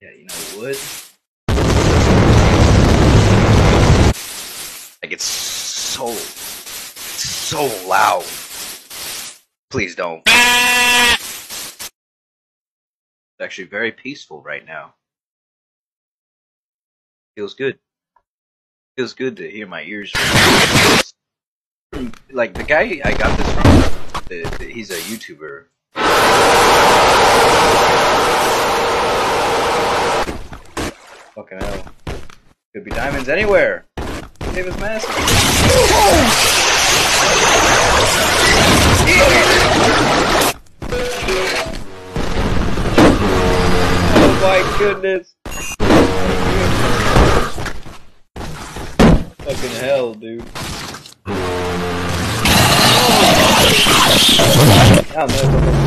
Yeah, you know would. Like it's so, so loud. Please don't. It's actually very peaceful right now. Feels good. Feels good to hear my ears. Like the guy I got this from, he's a YouTuber. Fucking hell. Could be diamonds anywhere. Save his mask. Oh my goodness. Fucking hell, dude. Oh.